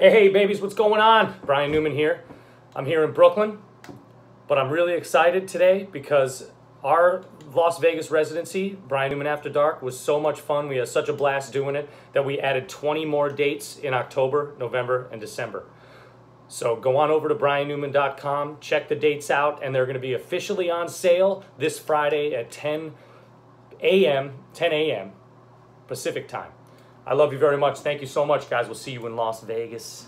Hey, hey, babies, what's going on? Brian Newman here. I'm here in Brooklyn, but I'm really excited today because our Las Vegas residency, Brian Newman After Dark, was so much fun. We had such a blast doing it that we added 20 more dates in October, November, and December. So go on over to briannewman.com, check the dates out, and they're going to be officially on sale this Friday at 10 a.m., 10 a.m. Pacific time. I love you very much. Thank you so much, guys. We'll see you in Las Vegas.